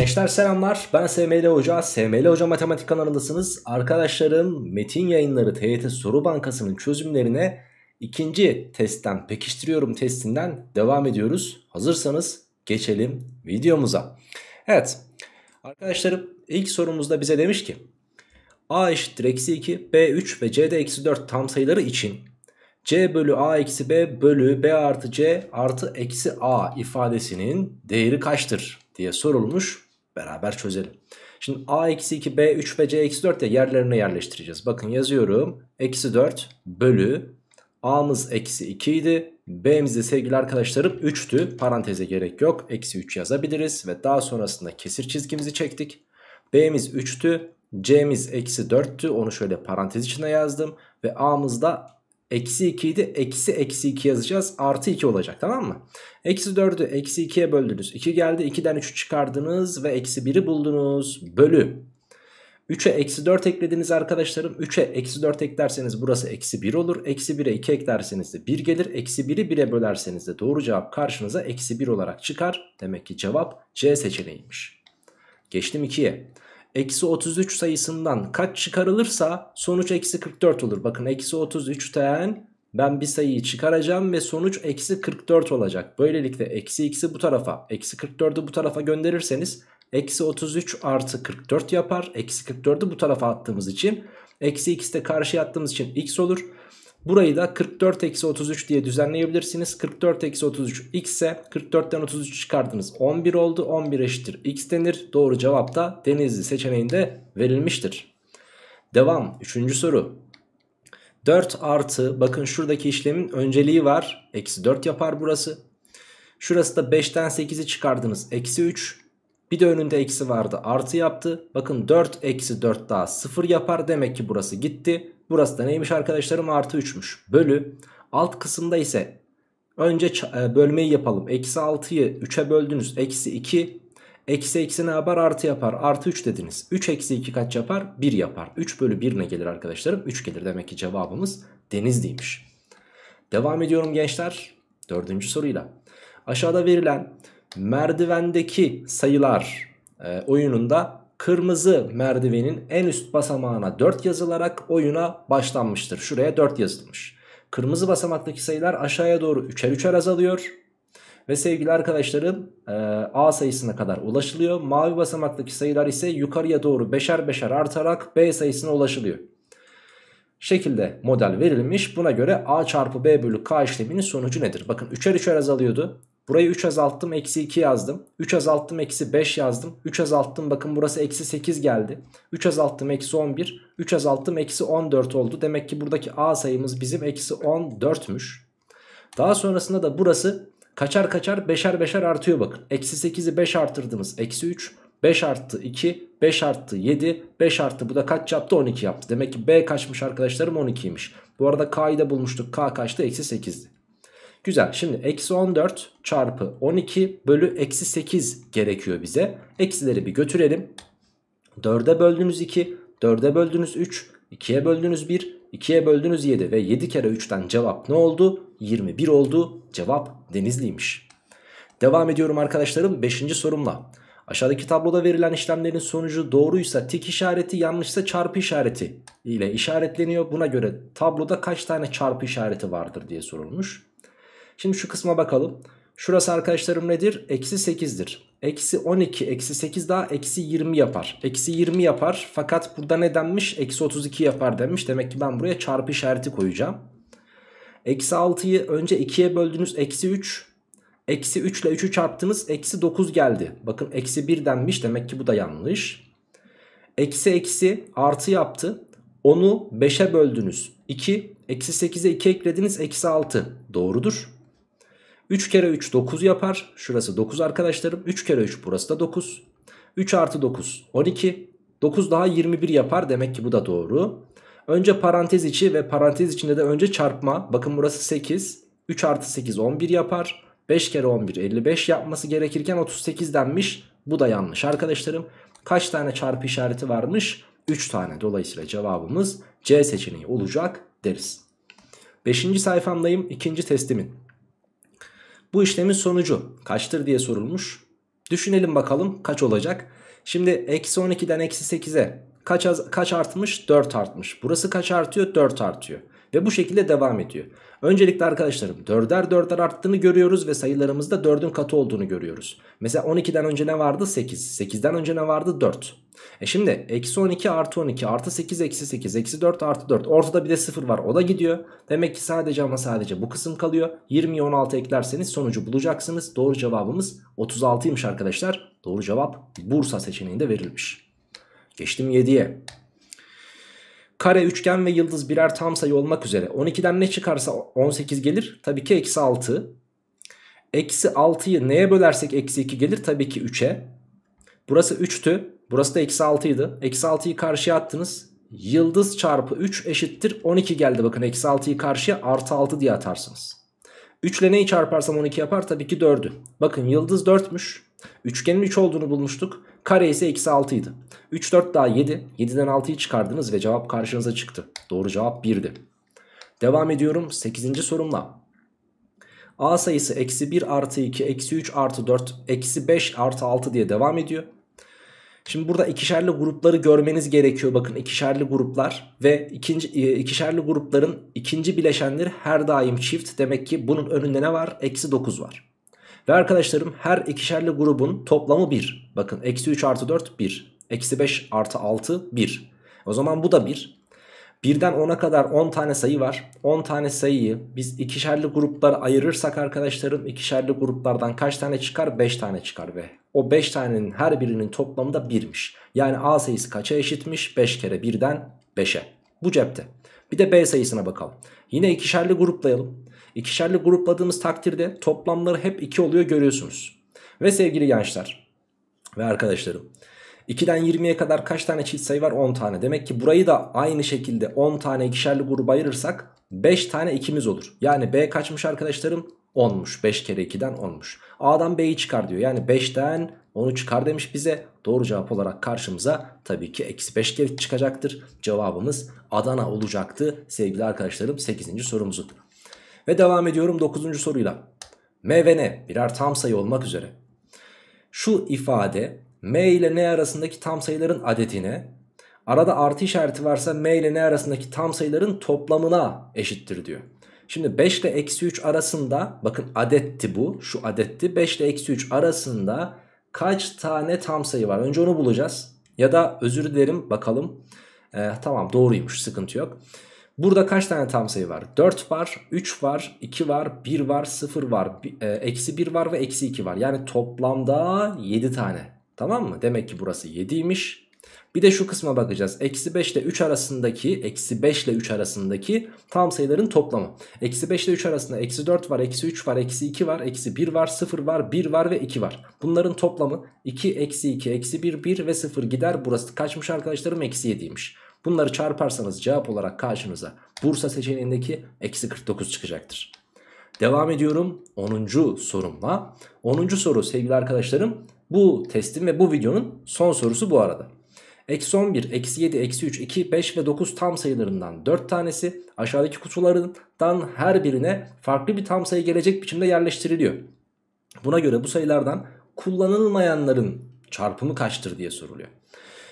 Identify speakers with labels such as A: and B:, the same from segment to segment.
A: Gençler selamlar. Ben SML Hoca. SML Hoca Matematik kanalındasınız. Arkadaşlarım Metin Yayınları TYT Soru Bankası'nın çözümlerine ikinci testten pekiştiriyorum testinden devam ediyoruz. Hazırsanız geçelim videomuza. Evet. Arkadaşlarım ilk sorumuzda bize demiş ki A eşittir eksi 2 B 3 ve C'de eksi 4 tam sayıları için C bölü A eksi B bölü B artı C artı eksi A ifadesinin değeri kaçtır diye sorulmuş. Beraber çözelim. Şimdi A eksi 2 B 3 ve C eksi 4 de yerlerine yerleştireceğiz. Bakın yazıyorum. Eksi 4 bölü A'mız eksi 2 idi. B'miz de sevgili arkadaşlarım 3'tü. Paranteze gerek yok. Eksi 3 yazabiliriz. Ve daha sonrasında kesir çizgimizi çektik. B'miz 3'tü. C'miz eksi 4'tü. Onu şöyle parantez içine yazdım. Ve A'mız da Eksi 2 idi. Eksi eksi 2 yazacağız. Artı 2 olacak tamam mı? Eksi 4'ü eksi 2'ye böldünüz. 2 geldi. 2'den 3'ü çıkardınız ve eksi 1'i buldunuz. Bölü. 3'e eksi 4 eklediniz arkadaşlarım. 3'e eksi 4 eklerseniz burası eksi 1 olur. Eksi 1'e 2 eklerseniz de 1 gelir. Eksi 1'i 1'e bölerseniz de doğru cevap karşınıza eksi 1 olarak çıkar. Demek ki cevap C seçeneğiymiş. Geçtim 2'ye eksi 33 sayısından kaç çıkarılırsa sonuç eksi 44 olur. Bakın eksi 33'ten ben bir sayıyı çıkaracağım ve sonuç eksi 44 olacak. Böylelikle eksi x'i bu tarafa eksi 44'ü bu tarafa gönderirseniz eksi 33 artı 44 yapar. Eksi 44'ü bu tarafa attığımız için eksi x de karşıya attığımız için x olur. Burayı da 44 eksi 33 diye düzenleyebilirsiniz. 44 eksi 33 x ise 44'ten 33 çıkardınız. 11 oldu. 11 eşittir x denir. Doğru cevap da denizli seçeneğinde verilmiştir. Devam. Üçüncü soru. 4 artı bakın şuradaki işlemin önceliği var. Eksi 4 yapar burası. Şurası da 5'ten 8'i çıkardınız. Eksi 3. Bir de önünde eksi vardı. Artı yaptı. Bakın 4 eksi 4 daha 0 yapar. Demek ki burası gitti. Burası da neymiş arkadaşlarım artı 3'müş. Bölü alt kısımda ise önce e, bölmeyi yapalım. Eksi 6'yı 3'e böldünüz. Eksi 2 eksi eksi ne yapar artı yapar. Artı 3 dediniz. 3 eksi 2 kaç yapar? 1 yapar. 3 bölü 1 ne gelir arkadaşlarım? 3 gelir. Demek ki cevabımız Denizli'ymiş. Devam ediyorum gençler. Dördüncü soruyla. Aşağıda verilen merdivendeki sayılar e, oyununda kırmızı merdivenin en üst basamağına 4 yazılarak oyuna başlanmıştır. Şuraya 4 yazılmış. Kırmızı basamaktaki sayılar aşağıya doğru 3'er 3'er azalıyor. Ve sevgili arkadaşlarım e, A sayısına kadar ulaşılıyor. Mavi basamaktaki sayılar ise yukarıya doğru 5'er 5'er artarak B sayısına ulaşılıyor. Şekilde model verilmiş. Buna göre A çarpı B bölü K işleminin sonucu nedir? Bakın 3'er 3'er azalıyordu. Burayı 3 azalttım eksi 2 yazdım. 3 azalttım eksi 5 yazdım. 3 azalttım bakın burası eksi 8 geldi. 3 azalttım eksi 11. 3 azalttım eksi 14 oldu. Demek ki buradaki A sayımız bizim eksi 14'müş. Daha sonrasında da burası kaçar kaçar beşer beşer artıyor bakın. Eksi 8'i 5 artırdınız eksi 3. 5 arttı 2, 5 arttı 7, 5 arttı bu da kaç yaptı 12 yaptı. Demek ki B kaçmış arkadaşlarım 12'ymiş. Bu arada K'yı da bulmuştuk. K kaçtı? Eksi 8'di. Güzel şimdi eksi 14 çarpı 12 bölü eksi 8 gerekiyor bize. Eksileri bir götürelim. 4'e böldünüz 2, 4'e böldünüz 3, 2'ye böldünüz 1, 2'ye böldünüz 7 ve 7 kere 3'ten cevap ne oldu? 21 oldu. Cevap Denizli'ymiş. Devam ediyorum arkadaşlarım 5. sorumla. Aşağıdaki tabloda verilen işlemlerin sonucu doğruysa tik işareti yanlışsa çarpı işareti ile işaretleniyor. Buna göre tabloda kaç tane çarpı işareti vardır diye sorulmuş. Şimdi şu kısma bakalım. Şurası arkadaşlarım nedir? Eksi 8'dir. Eksi 12, eksi 8 daha eksi 20 yapar. Eksi 20 yapar. Fakat burada ne denmiş? Eksi 32 yapar denmiş. Demek ki ben buraya çarpı işareti koyacağım. Eksi 6'yı önce 2'ye böldünüz. Eksi 3. Eksi 3 ile 3'ü çarptınız. Eksi 9 geldi. Bakın eksi 1 denmiş. Demek ki bu da yanlış. Eksi eksi artı yaptı. Onu 5'e böldünüz. 2. Eksi 8'e 2 eklediniz. Eksi 6. Doğrudur. 3 kere 3 9 yapar. Şurası 9 arkadaşlarım. 3 kere 3 burası da 9. 3 artı 9 12. 9 daha 21 yapar. Demek ki bu da doğru. Önce parantez içi ve parantez içinde de önce çarpma. Bakın burası 8. 3 artı 8 11 yapar. 5 kere 11 55 yapması gerekirken 38 denmiş. Bu da yanlış arkadaşlarım. Kaç tane çarpı işareti varmış? 3 tane. Dolayısıyla cevabımız C seçeneği olacak deriz. 5. sayfamdayım. ikinci testimin. Bu işlemin sonucu kaçtır diye sorulmuş. Düşünelim bakalım kaç olacak. Şimdi eksi 12'den eksi 8'e kaç, az, kaç artmış? 4 artmış. Burası kaç artıyor? 4 artıyor. Ve bu şekilde devam ediyor. Öncelikle arkadaşlarım 4'er 4'er arttığını görüyoruz ve sayılarımızda 4'ün katı olduğunu görüyoruz. Mesela 12'den önce ne vardı? 8. 8'den önce ne vardı? 4. E şimdi eksi 12 artı 12 artı 8 eksi 8 eksi 4 artı 4 ortada bir de 0 var o da gidiyor. Demek ki sadece ama sadece bu kısım kalıyor. 20'ye 16 eklerseniz sonucu bulacaksınız. Doğru cevabımız 36'ymış arkadaşlar. Doğru cevap Bursa seçeneğinde verilmiş. Geçtim 7'ye. Kare, üçgen ve yıldız birer tam sayı olmak üzere 12'den ne çıkarsa 18 gelir. Tabii ki eksi 6. Eksi 6'yı neye bölersek eksi 2 gelir? Tabii ki 3'e. Burası 3'tü. Burası da eksi 6 idi. Eksi 6'yı karşıya attınız. Yıldız çarpı 3 eşittir 12 geldi. Bakın eksi 6'yı karşıya artı 6 diye atarsınız. 3 ile neyi çarparsam 12 yapar? Tabii ki 4'ü. Bakın yıldız 4'müş. Üçgenin 3 olduğunu bulmuştuk. Kare ise eksi 6 idi. 3 4 daha 7. 7'den 6'yı çıkardınız ve cevap karşınıza çıktı. Doğru cevap 1'di. Devam ediyorum 8. sorumla. A sayısı eksi 1 artı 2 eksi 3 artı 4 eksi 5 artı 6 diye devam ediyor. Şimdi burada ikişerli grupları görmeniz gerekiyor. Bakın ikişerli gruplar ve ikinci, e, ikişerli grupların ikinci bileşenleri her daim çift. Demek ki bunun önünde ne var? Eksi 9 var. Ve arkadaşlarım her ikişerli grubun toplamı 1. Bakın eksi 3 artı 4 1. Eksi 5 artı 6 1. O zaman bu da 1. Birden 10'a kadar 10 tane sayı var. 10 tane sayıyı biz ikişerli gruplara ayırırsak arkadaşlarım ikişerli gruplardan kaç tane çıkar? 5 tane çıkar ve o 5 tanenin her birinin toplamı da 1'miş. Yani A sayısı kaça eşitmiş? 5 kere 1'den 5'e. Bu cepte. Bir de B sayısına bakalım. Yine ikişerli gruplayalım. İkişerli grupladığımız takdirde toplamları hep 2 oluyor görüyorsunuz. Ve sevgili gençler ve arkadaşlarım 2'den 20'ye kadar kaç tane çift sayı var? 10 tane. Demek ki burayı da aynı şekilde 10 tane ikişerli gruba ayırırsak 5 tane 2'miz olur. Yani B kaçmış arkadaşlarım? 10'muş. 5 kere 2'den 10'muş. A'dan B'yi çıkar diyor. Yani 5'ten 10'u çıkar demiş bize. Doğru cevap olarak karşımıza tabii ki eksi 5 kere çıkacaktır. Cevabımız Adana olacaktı sevgili arkadaşlarım 8. sorumuzu. Ve devam ediyorum 9. soruyla. M ve N birer tam sayı olmak üzere. Şu ifade M ile N arasındaki tam sayıların adetine arada artı işareti varsa M ile N arasındaki tam sayıların toplamına eşittir diyor. Şimdi 5 ile eksi 3 arasında bakın adetti bu şu adetti 5 ile eksi 3 arasında kaç tane tam sayı var önce onu bulacağız. Ya da özür dilerim bakalım ee, tamam doğruymuş sıkıntı yok. Burada kaç tane tam sayı var? 4 var, 3 var, 2 var, 1 var, 0 var, e, eksi 1 var ve eksi 2 var. Yani toplamda 7 tane. Tamam mı? Demek ki burası 7'ymiş. Bir de şu kısma bakacağız. Eksi 5 ile 3 arasındaki, eksi 5 ile 3 arasındaki tam sayıların toplamı. Eksi 5 ile 3 arasında eksi 4 var, eksi 3 var, eksi 2 var, eksi 1 var, 0 var, 1 var ve 2 var. Bunların toplamı 2, eksi 2, eksi 1, 1 ve 0 gider. Burası kaçmış arkadaşlarım? Eksi 7'ymiş. Bunları çarparsanız cevap olarak karşınıza Bursa seçeneğindeki eksi 49 çıkacaktır. Devam ediyorum 10. sorumla. 10. soru sevgili arkadaşlarım bu testin ve bu videonun son sorusu bu arada. Eksi 11, eksi 7, eksi 3, 2, 5 ve 9 tam sayılarından 4 tanesi aşağıdaki kutularından her birine farklı bir tam sayı gelecek biçimde yerleştiriliyor. Buna göre bu sayılardan kullanılmayanların çarpımı kaçtır diye soruluyor.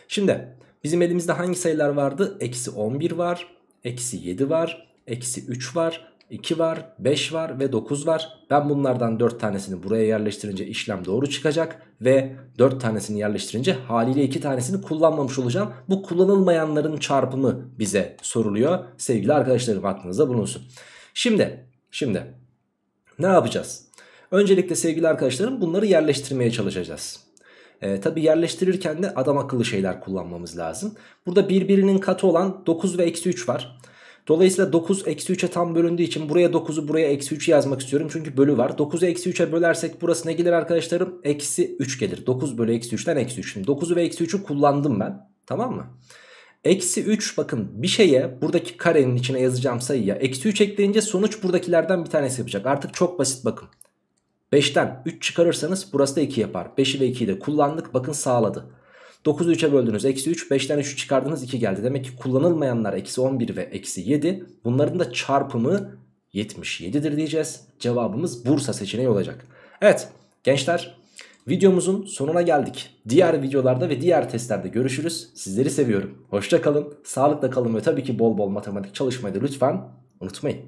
A: Şimdi bizim elimizde hangi sayılar vardı? Eksi 11 var, eksi 7 var, eksi 3 var, 2 var, 5 var ve 9 var. Ben bunlardan 4 tanesini buraya yerleştirince işlem doğru çıkacak. Ve 4 tanesini yerleştirince haliyle 2 tanesini kullanmamış olacağım. Bu kullanılmayanların çarpımı bize soruluyor. Sevgili arkadaşlarım aklınızda bulunsun. Şimdi, şimdi ne yapacağız? Öncelikle sevgili arkadaşlarım bunları yerleştirmeye çalışacağız. E, Tabi yerleştirirken de adam akıllı şeyler kullanmamız lazım. Burada birbirinin katı olan 9 ve eksi 3 var. Dolayısıyla 9 eksi 3'e tam bölündüğü için buraya 9'u buraya eksi 3'ü yazmak istiyorum. Çünkü bölü var. 9'u eksi 3'e bölersek burası ne gelir arkadaşlarım? Eksi 3 gelir. 9 bölü eksi 3'ten eksi 3. Şimdi 9'u ve eksi 3'ü kullandım ben. Tamam mı? Eksi 3 bakın bir şeye buradaki karenin içine yazacağım sayıya eksi 3 ekleyince sonuç buradakilerden bir tanesi yapacak. Artık çok basit bakın. 5'ten 3 çıkarırsanız burası da 2 yapar. 5'i ve 2'yi de kullandık bakın sağladı. 9'u 3'e böldünüz eksi 3 5'ten 3'ü çıkardınız 2 geldi. Demek ki kullanılmayanlar eksi 11 ve eksi 7 bunların da çarpımı 77'dir diyeceğiz. Cevabımız Bursa seçeneği olacak. Evet gençler Videomuzun sonuna geldik. Diğer videolarda ve diğer testlerde görüşürüz. Sizleri seviyorum. Hoşça kalın, sağlıkla kalın ve tabii ki bol bol matematik çalışmayı da lütfen unutmayın.